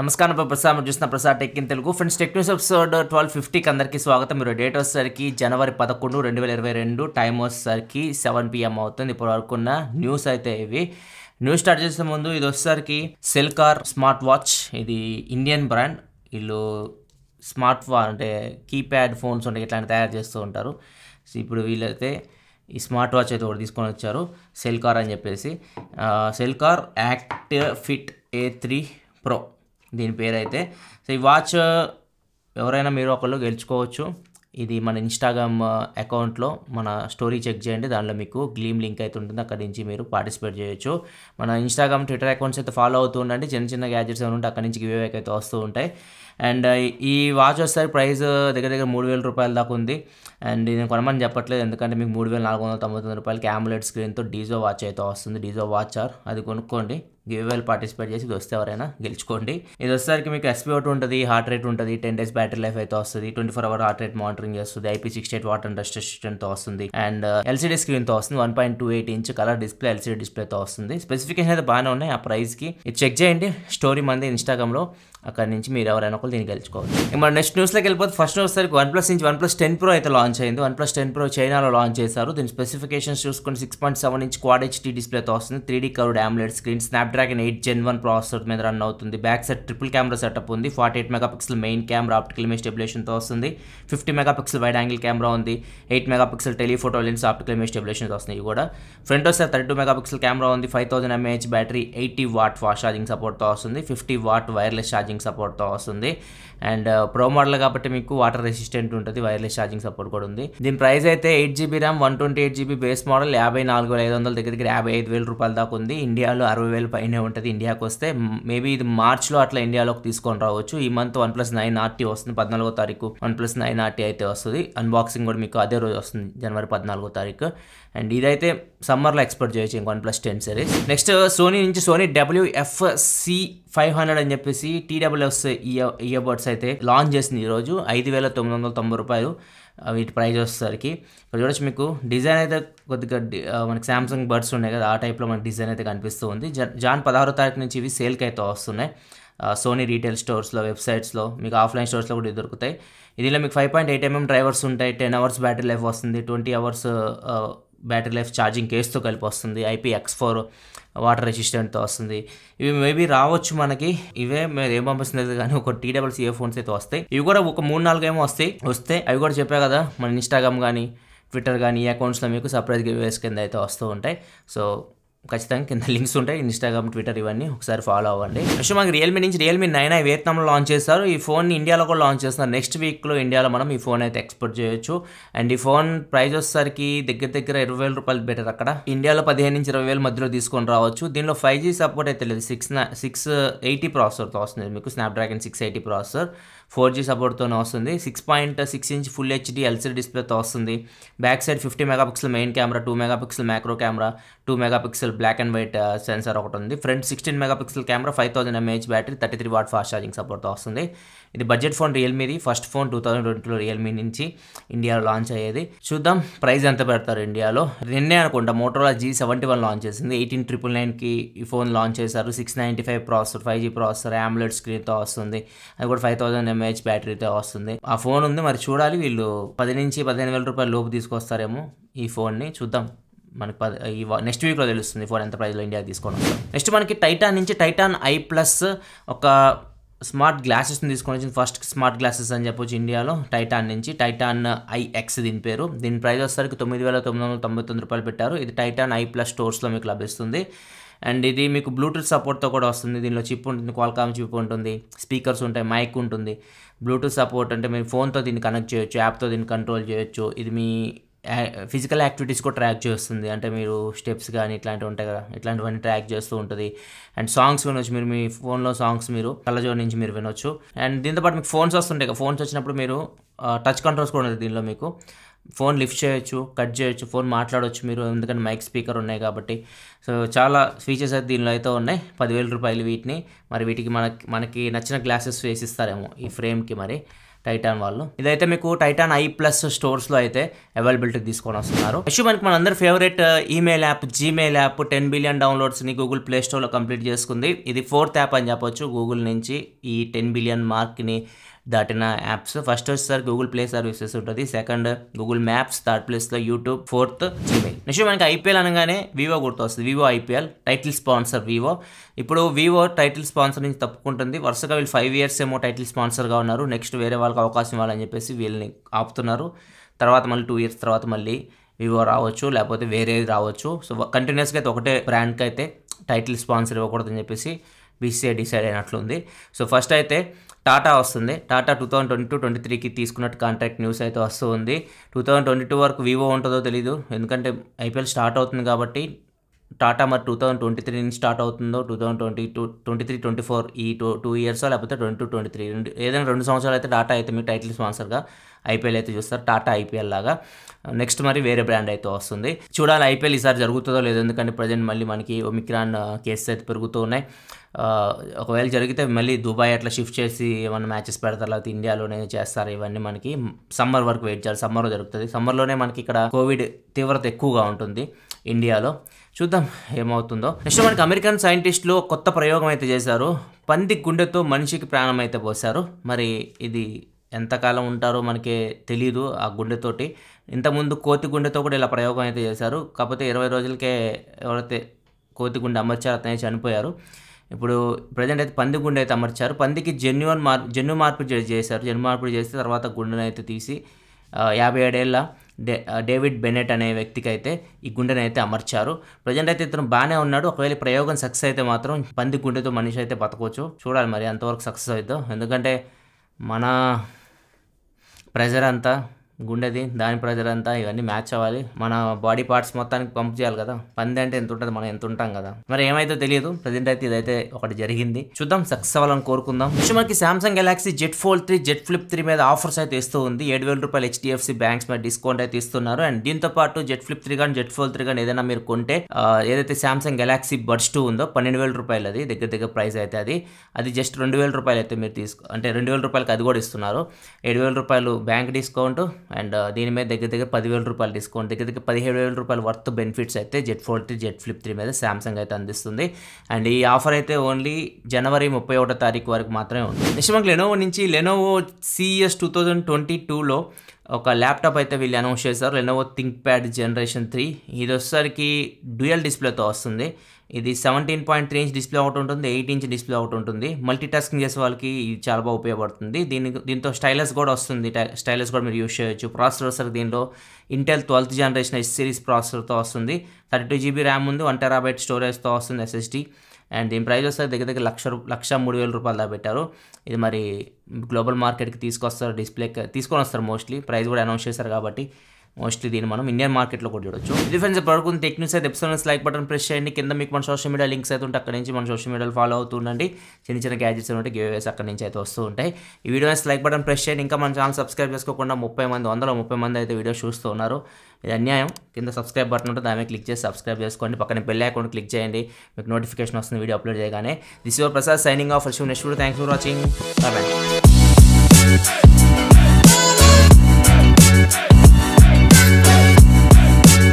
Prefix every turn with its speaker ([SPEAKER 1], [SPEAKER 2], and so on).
[SPEAKER 1] నమస్కారం ప్రసాద్ మీరు చూసిన Prasad tech in Telugu. Friends tech news episode twelve ఫిఫ్టీకి అందరికీ స్వాగతం. మీరు డేట్ వచ్చేసరికి జనవరి పదకొండు రెండు వేల ఇరవై రెండు. టైం వచ్చేసరికి సెవెన్ పిఎం అవుతుంది. ఇప్పుడు వరకు ఉన్న న్యూస్ అయితే ఇవి. న్యూస్ స్టార్ట్ చేసే ముందు ఇది వచ్చేసరికి సెల్కార్ స్మార్ట్ వాచ్. ఇది ఇండియన్ బ్రాండ్. వీళ్ళు స్మార్ట్ వా అంటే కీప్యాడ్ ఫోన్స్ ఉంటాయి ఇట్లాంటి తయారు చేస్తూ ఉంటారు. ఇప్పుడు వీళ్ళైతే ఈ స్మార్ట్ వాచ్ అయితే ఒకటి తీసుకొని వచ్చారు. సెల్కార్ అని చెప్పేసి. Cell Cellecor act fit A three pro. దీని పేరు అయితే సో ఈ వాచ్ ఎవరైనా మీరు ఒకళ్ళు గెలుచుకోవచ్చు. ఇది మన ఇన్స్టాగ్రామ్ అకౌంట్లో uh, మన స్టోరీ చెక్ చేయండి. దానిలో మీకు గ్లీమ్ లింక్ అయితే ఉంటుంది. అక్కడి నుంచి మీరు పార్టిసిపేట్ చేయొచ్చు. మన ఇన్స్టాగ్రామ్ ట్విట్టర్ అకౌంట్స్ అయితే ఫాలో అవుతూ ఉండండి. చిన్న చిన్న గ్యాజెట్స్ ఏమైనా ఉంటే అక్కడి నుంచి వివేక్ అయితే వస్తూ ఉంటాయి. అండ్ uh, ఈ వాచ్ వస్తే ప్రైస్ దగ్గర దగ్గర మూడు వేల రూపాయల దాకా ఉంది. అండ్ నేను కొనమని చెప్పట్లేదు. ఎందుకంటే మీకు మూడు వేల నాలుగు వందల తొంభై తొమ్మిది రూపాయలకి ఆమ్లెట్ స్క్రీన్తో డీజో వాచ్ అయితే వస్తుంది. డీజో వాచ్ ఆర్ అది కొనుక్కోండి. గివ్ పార్టిసిపేట్ చేసి ఇది వస్తే ఎవరైనా గెలుచుకోండి. ఇది వచ్చేసరికి మీకు ఎస్పీఓట్ ఉంటుంది హార్ట్ రేట్ ఉంటుంది టెన్ డేస్ బ్యాటరీ లైఫ్ అయితే వస్తుంది twenty four hour heart rate monitoring చేస్తుంది ఐపీ సిక్స్టీ ఎయిట్ వాటర్ అండ్తో వస్తుంది అండ్ ఎల్సీడీ స్క్రీన్తో వస్తుంది one point two eight inch colour display LCD డిస్ప్లేతో వస్తుంది. స్పెసిఫికేషన్ అయితే బాగానే ఉన్నాయి ఆ ప్రైస్కి ఇది చెక్ చేయండి స్టోరీ మంది ఇన్స్టాగ్రామ్లో అక్కడ నుంచి మీరు ఎవరైనా ఒకరు దీన్ని గెలుచుకోవచ్చు. ఇక మన నెక్స్ట్ న్యూస్లోకి వెళ్ళిపోతే ఫస్ట్ వచ్చేసరికి వన్ ప్లస్ నుంచి వన్ ప్లస్ టెన్ ప్రో అయితే లాంచ్ అయింది. వన్ ప్లస్ టెన్ ప్రో చైనాలో లాంచ్ చేశారు. దీని స్పెసిఫికేషన్స్ చూసుకుని six point seven inch quad HD డిస్ప్లేతో వస్తుంది. Three D curved AMOLED screen Snapdragon eight gen one processor మీద రన్ అవుతుంది. Back set triple camera setup ఉంది. Forty eight megapixel main camera optical image స్టెబిలేషన్తో వస్తుంది. Fifty megapixel wide angle camera ఉంది. Eight mega pixel telephoto lens optical image స్టెబిలేషన్తో వస్తుంది ఇవి కూడా. Front వస్తే thirty two megapixel camera ఉంది five thousand M A H battery eighty watt fast charging సపోర్ట్తో వస్తుంది. Fifty watt wireless charging సపోర్ట్తో వస్తుంది. అండ్ ప్రో మోడల్ కాబట్టి మీకు వాటర్ రెసిస్టెంట్ ఉంటుంది వైర్లెస్ ఛార్జింగ్ సపోర్ట్ కూడా ఉంది. దీని ప్రైస్ అయితే eight GB RAM one twenty eight GB base model యాభై నాలుగు వేల ఐదు వందల దగ్గర దగ్గర యాభై ఐదు వేల రూపాయల దాకా ఉంది. ఇండియాలో అరవై వేల పైనే ఉంటుంది ఇండియాకి వస్తే. మేబీ ఇది మార్చ్లో అట్లా ఇండియాలోకి తీసుకొని రావచ్చు. ఈ month OnePlus nine RT వస్తుంది పద్నాలుగో తారీఖు వన్ ప్లస్ నైన్ ఆర్టీ అయితే వస్తుంది. అన్బాక్సింగ్ కూడా మీకు అదే రోజు వస్తుంది జనవరి పద్నాలుగో తారీఖు. అండ్ ఇదైతే సమ్మర్లో ఎక్స్పెక్ట్ చేయొచ్చు ఇంక OnePlus ten series next Sony నుంచి Sony WF C five hundred అని చెప్పేసి టీడబ్ల్యూఎఫ్ ఇయర్ ఇయర్ బడ్స్ అయితే లాంచ్ చేసింది ఈరోజు ఐదు వేల తొమ్మిది వందల తొంభై రూపాయలు వీటి ప్రైజ్ వచ్చేసరికి. ఇక్కడ చూడొచ్చు మీకు డిజైన్ అయితే కొద్దిగా మనకి సామ్సంగ్ బర్డ్స్ ఉన్నాయి కదా ఆ టైప్లో మనకి డిజైన్ అయితే కనిపిస్తూ ఉంది. జాన్ పదహారో తారీఖు నుంచి ఇవి సేల్కి అయితే వస్తున్నాయి. సోనీ రీటైల్ స్టోర్స్లో వెబ్సైట్స్లో మీకు ఆఫ్లైన్ స్టోర్స్లో కూడా ఇది దొరుకుతాయి. ఇదిలో మీకు five point eight mm drivers ఉంటాయి టెన్ అవర్స్ బ్యాటరీ లైఫ్ వస్తుంది twenty hours battery life charging కేస్తో కలిపి వస్తుంది. ఐపీ ఎక్స్ ఫోర్ వాటర్ రెసిస్టెంట్తో వస్తుంది. ఇవి మేబీ రావచ్చు మనకి. ఇవే మీరు ఏం పంపిస్తుంది కానీ ఒక టీడబ్ల్యూసీ ఇయర్ ఫోన్స్ అయితే వస్తాయి. ఇవి కూడా ఒక మూడు నాలుగు ఏమో వస్తాయి. వస్తే అవి కూడా చెప్పా కదా మన ఇన్స్టాగ్రామ్ కానీ ట్విట్టర్ కానీ ఈ అకౌంట్స్లో మీకు సర్ప్రైజ్ గివేస్ కింద అయితే వస్తూ ఉంటాయి. సో ఖచ్చితంగా కింద లింక్స్ ఉంటాయి. ఇన్స్టాగ్రామ్ ట్విట్టర్ ఇవన్నీ ఒకసారి ఫాలో అవ్వండి. నెక్స్ట్ మనకి రియల్మీ నుంచి రియల్మీ నైన్ ఐ వియత్నాంలో లాంచ్ చేస్తారు. ఈ ఫోన్ ఇండియాలో కూడా లాంచ్ చేస్తున్నారు. నెక్స్ట్ వీక్లో ఇండియాలో మనం ఈ ఫోన్ అయితే ఎక్స్పోర్ట్ చేయొచ్చు. అండ్ ఈ ఫోన్ ప్రైస్ వచ్చేసరికి దగ్గర దగ్గర ఇరవై వేల రూపాయలు బెటర్ అక్కడ. ఇండియాలో పదిహేను నుంచి ఇరవై వేల మధ్యలో తీసుకొని రావచ్చు. దీనిలో ఫైవ్ జీ సపోర్ట్ అయితే లేదు. సిక్స్ సిక్స్ ఎయిటీ ప్రాసెసర్తో వస్తుంది. మీకు Snapdragon six eighty processor four G సపోర్ట్తోనే వస్తుంది. Six point six inch full HD LCD డిస్ప్లేతో వస్తుంది. Back side fifty megapixel main camera two megapixel macro camera two megapixel black and white sensor ఒకటి ఉంది. Front sixteen megapixel camera five thousand mAh battery thirty three watt fast charging సపోర్ట్తో వస్తుంది. ఇది budget phone రియల్మీది first phone two thousand ట్వంటీలో Realme నుంచి ఇండియాలో launch అయ్యేది. చూద్దాం ప్రైస్ ఎంత పెడతారు ఇండియాలో నిన్నే అనుకుంటా Motorola G seventy one launch చేసింది ఎయిటీన్ ట్రిపుల్ నైన్కి ఈ ఫోన్ లాంచ్ చేశారు. Six ninety five processor five G processor AMOLED స్క్రీన్తో వస్తుంది. అది కూడా ఫైవ్ థౌసండ్ ఎంఏహెచ్ బ్యాటరీతో వస్తుంది. ఆ ఫోన్ ఉంది మరి చూడాలి. వీళ్ళు పది నుంచి పదిహేను వేల రూపాయల లోపు తీసుకొస్తారేమో ఈ ఫోన్ని. చూద్దాం. మనకి పది ఈ నెక్స్ట్ వీక్లో తెలుస్తుంది ఫోన్ ఎంత ప్రైస్లో ఇండియాకి తీసుకోవడం. నెక్స్ట్ మనకి టైటాన్ నుంచి టైటాన్ ఐ ప్లస్ ఒక స్మార్ట్ గ్లాసెస్ని తీసుకొని వచ్చింది. ఫస్ట్ స్మార్ట్ గ్లాసెస్ అని చెప్పొచ్చు ఇండియాలో. టైటాన్ నుంచి టైటాన్ ఐఎక్స్ దీని పేరు. దీని ప్రైస్ వచ్చేసరికి తొమ్మిది వేల తొమ్మిది వందల తొంభై తొమ్మిది రూపాయలు పెట్టారు. ఇది టైటాన్ ఐ ప్లస్ స్టోర్స్లో మీకు లభిస్తుంది. అండ్ ఇది మీకు బ్లూటూత్ సపోర్ట్తో కూడా వస్తుంది. దీనిలో చిప్ ఉంటుంది క్వాల్కామ్ చిప్ ఉంటుంది స్పీకర్స్ ఉంటాయి మైక్ ఉంటుంది. బ్లూటూత్ సపోర్ట్ అంటే మీరు ఫోన్తో దీన్ని కనెక్ట్ చేయొచ్చు యాప్తో దీన్ని కంట్రోల్ చేయొచ్చు. ఇది మీ ఫిజికల్ యాక్టివిటీస్ కూడా ట్రాక్ చేస్తుంది. అంటే మీరు స్టెప్స్ కానీ ఇట్లాంటివి ఉంటాయి కదా ఇట్లాంటివన్నీ ట్రాక్ చేస్తూ ఉంటుంది. అండ్ సాంగ్స్ వినొచ్చు మీరు మీ ఫోన్లో సాంగ్స్ మీరు కళ్ళజోడి నుంచి మీరు వినొచ్చు. అండ్ దీంతో పాటు మీకు ఫోన్స్ వస్తుంటాయి కదా ఫోన్స్ వచ్చినప్పుడు మీరు టచ్ కంట్రోల్స్ కూడా ఉంటుంది దీనిలో మీకు. ఫోన్ లిఫ్ట్ చేయొచ్చు కట్ చేయొచ్చు ఫోన్ మాట్లాడవచ్చు మీరు ఎందుకంటే మైక్ స్పీకర్ ఉన్నాయి కాబట్టి. సో చాలా ఫీచర్స్ అయితే దీనిలో అయితే ఉన్నాయి. పదివేల రూపాయలు వీటిని. మరి వీటికి మనకి మనకి నచ్చిన గ్లాసెస్ వేసిస్తారేమో ఈ ఫ్రేమ్కి మరి టైటాన్ వాళ్ళు. ఇదైతే మీకు టైటాన్ ఐ ప్లస్ స్టోర్స్లో అయితే అవైలబిలిటీ తీసుకొని వస్తున్నారు. యశు మనకి మన అందరి favourite email app Gmail app ten billion డౌన్లోడ్స్ని Google play స్టోర్లో కంప్లీట్ చేసుకుంది. ఇది ఫోర్త్ యాప్ అని చెప్పొచ్చు. గూగుల్ నుంచి ఈ టెన్ బిలియన్ మార్క్ని దాటిన యాప్స్. ఫస్ట్ వచ్చేసరి గూగుల్ ప్లే సర్వీసెస్ ఉంటుంది. సెకండ్ గూగుల్ మ్యాప్స్ థర్డ్ ప్లేస్లో యూట్యూబ్ ఫోర్త్ జీమెయిల్ నెక్స్ట్ మనకి ఐపీఎల్ అనగానే వివో గుర్తొస్తుంది Vivo IPL title sponsor Vivo ఇప్పుడు వివో టైటిల్ స్పాన్సర్ నుంచి తప్పుకుంటుంది. వరుసగా వీళ్ళు ఫైవ్ ఇయర్స్ ఏమో టైటిల్ స్పాన్సర్గా ఉన్నారు. నెక్స్ట్ వేరే వాళ్ళకి అవకాశం ఇవ్వాలని చెప్పేసి వీళ్ళని ఆపుతున్నారు. తర్వాత మళ్ళీ టూ ఇయర్స్ తర్వాత మళ్ళీ వివో రావచ్చు. లేకపోతే వేరేది రావచ్చు. సో కంటిన్యూస్గా అయితే ఒకటే బ్రాండ్కి అయితే టైటిల్ స్పాన్సర్ ఇవ్వకూడదని చెప్పేసి బీసీఐ డిసైడ్ అయినట్లుంది. సో ఫస్ట్ అయితే టాటా వస్తుంది. Tata two thousand twenty two twenty త్రీకి తీసుకున్నట్టు కాంట్రాక్ట్ న్యూస్ అయితే వస్తూ ఉంది. టూ థౌసండ్ ట్వంటీ టూ వరకు వివో ఉంటుందో తెలీదు. ఎందుకంటే ఐపీఎల్ స్టార్ట్ అవుతుంది కాబట్టి టాటా మరి టూ థౌసండ్ ట్వంటీ త్రీ నుంచి స్టార్ట్ అవుతుందో two thousand twenty two twenty three twenty four ఈ టూ టూ ఇయర్స్ లేకపోతే ట్వంటీ టూ ట్వంటీ త్రీ రెండు ఏదైనా రెండు సంవత్సరాలు అయితే టాటా అయితే మీకు టైటిల్ స్పాన్సర్గా ఐపీఎల్ అయితే చూస్తారు టాటా ఐపీఎల్ లాగా. నెక్స్ట్ మరి వేరే బ్రాండ్ అయితే వస్తుంది. చూడాలి ఐపీఎల్ ఈసారి జరుగుతుందో లేదో ఎందుకంటే ప్రజెంట్ మళ్ళీ మనకి ఒమిక్రాన్ కేసెస్ అయితే పెరుగుతూ ఉన్నాయి. ఒకవేళ జరిగితే మళ్ళీ దుబాయ్ అట్లా షిఫ్ట్ చేసి ఏమైనా మ్యాచెస్ పెడతారు లేకపోతే ఇండియాలోనే చేస్తారు ఇవన్నీ మనకి సమ్మర్ వరకు వెయిట్ చేయాలి. సమ్మర్లో జరుగుతుంది. సమ్మర్లోనే మనకి ఇక్కడ కోవిడ్ తీవ్రత ఎక్కువగా ఉంటుంది. ఇండియాలో. చూద్దాం ఏమవుతుందో. నెక్స్ట్ మనకి అమెరికన్ సైంటిస్టులు కొత్త ప్రయోగం అయితే చేశారు. పంది గుండెతో మనిషికి ప్రాణం అయితే పోశారు. మరి ఇది ఎంతకాలం ఉంటారో మనకి తెలియదు ఆ గుండెతోటి. ఇంతకుముందు కోతి గుండెతో కూడా ఇలా ప్రయోగం అయితే చేశారు. కాకపోతే ఇరవై రోజులకే ఎవరైతే కోతి గుండె అమర్చారు అతనే చనిపోయారు. ఇప్పుడు ప్రజెంట్ అయితే పంది గుండె అయితే అమర్చారు. పందికి జెన్యున్ మార్ జన్యు మార్పిడి చేశారు. జన్యు మార్పిడి చేస్తే తర్వాత గుండెను అయితే తీసి యాభై ఏడేళ్ళ డే డేవిడ్ బెనెట్ అనే వ్యక్తికి అయితే ఈ గుండెని అయితే అమర్చారు. ప్రజెంట్ అయితే ఇతను బాగానే ఉన్నాడు. ఒకవేళ ప్రయోగం సక్సెస్ అయితే మాత్రం పంది గుండెతో మనిషి అయితే బతకవచ్చు చూడాలి మరి అంతవరకు సక్సెస్ అవుతుందో ఎందుకంటే మన ప్రెజర్ అంతా గుండెది దాని ప్రెజర్ అంతా ఇవన్నీ మ్యాచ్ అవ్వాలి. మన బాడీ పార్ట్స్ మొత్తానికి పంప్ చేయాలి కదా. పంది అంటే ఎంత ఉంటుంది? మనం ఎంత ఉంటాం కదా. మరి ఏమైతే తెలియదు ప్రజెంట్ అయితే ఇదైతే ఒకటి జరిగింది. చూద్దాం సక్సెస్ అవ్వాలని కోరుకుందాం. నెక్స్ట్ మనకి Samsung Galaxy Z fold three Z flip three మీద ఆఫర్స్ అయితే ఇస్తూ ఉంది. ఏడు వేల రూపాయలు హెచ్డిఎఫ్సి బ్యాంక్స్ మీద డిస్కౌంట్ అయితే ఇస్తున్నారు. అండ్ దీంతో పాటు జెట్ ఫ్లిప్ త్రీ కానీ జెట్ ఫోల్ త్రీ కానీ ఏదైనా మీరు కొంటే ఏదైతే సామ్సంగ్ గెలాక్సీ బడ్స్ టూ ఉందో పన్నెండు వేల రూపాయలు అది దగ్గర దగ్గర ప్రైస్ అయితే అది. అది జస్ట్ రెండు వేల రూపాయలు అయితే మీరు తీసుకో అంటే రెండు వేల రూపాయలకి అది కూడా ఇస్తున్నారు. ఏడు వేల రూపాయలు బ్యాంక్ డిస్కౌంట్. అండ్ దీని మీద దగ్గర దగ్గర పదివేల రూపాయలు డిస్కౌంట్ దగ్గర దగ్గర పదిహేడు వేల రూపాయలు వర్త్ బెనిఫిట్స్ అయితే Z fold three Z flip three మీద శాంసంగ్ అయితే అందిస్తుంది. అండ్ ఈ ఆఫర్ అయితే ఓన్లీ జనవరి ముప్పై ఒకటో తారీఖు వరకు మాత్రమే ఉంది నెక్స్ట్ లెనోవో నుంచి Lenovo CES two thousand twenty టూలో ఒక ల్యాప్టాప్ అయితే వీళ్ళు అనౌన్స్ చేశారు Lenovo ThinkPad generation three ఇది వచ్చేసరికి డ్యూయల్ డిస్ప్లేతో వస్తుంది. ఇది seventeen point three inch display ఒకటి ఉంటుంది ఎయిట్ ఇంచ్ డిస్ప్లే ఒకటి ఉంటుంది. మల్టీ టాస్కింగ్ చేసే వాళ్ళకి ఇది చాలా బాగా ఉపయోగపడుతుంది. దీని దీంతో స్టైలస్ కూడా వస్తుంది. స్టైలస్ కూడా మీరు యూస్ చేయొచ్చు. ప్రాసెసర్ వచ్చేసరికి దీనిలో Intel twelfth generation S series ప్రాసెసర్తో వస్తుంది. థర్టీ టూ జీబీ ర్యామ్ ఉంది వన్ టెరాబైట్ స్టోరేజ్తో వస్తుంది ఎస్ఎస్డీ అండ్ దీని ప్రైస్ వస్తే దగ్గర దగ్గర లక్ష లక్ష మూడు వేల రూపాయలు దాకా పెట్టారు. ఇది మరి గ్లోబల్ మార్కెట్కి తీసుకొస్తారు డిస్ప్లే తీసుకొని వస్తారు మోస్ట్లీ ప్రైస్ కూడా అనౌన్స్ చేశారు కాబట్టి మోస్ట్లీ దీన్ని మనం ఇండియన్ మార్కెట్లో కూడా చూడొచ్చు. ఇది ఫ్రెండ్స్ పడుకుని టెక్ న్యూస్ అయితే ఎపిసోడ్స్ లైక్ బటన్ ప్రెస్ చేయండి. కింద మీకు మన సోషల్ మీడియా లింక్స్ అయితే ఉంటే అక్కడ నుంచి మన సోషల్ మీడియాలో ఫాలో అవుతూ ఉండండి. చిన్న చిన్న గ్యాజెట్స్ ఉంటే గివేస్ అక్కడ నుంచి అయితే వస్తూ ఉంటాయి. ఈ వీడియోస్ లైక్ బటన్ ప్రెస్ చేయండి. ఇంకా మన ఛానల్ సబ్స్క్రైబ్ చేసుకోకుండా ముప్పై మంది వందల ముప్పై మంది అయితే వీడియోస్ చూస్తూ ఉన్నారు. ఇది అన్యాయం. కింద సబ్స్క్రైబ్ బటన్ ఉంటుంది దాని క్లిక్ చేసి సబ్స్క్రైబ్ చేసుకోండి. పక్కన బెల్ అకౌంట్ క్లిక్ చేయండి. మీకు నోటిఫికేషన్ వస్తుంది వీడియో అప్లోడ్ చేయగానే. This your Prasad signing off next thanks for watching bye